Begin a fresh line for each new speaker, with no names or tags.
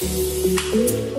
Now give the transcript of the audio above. Música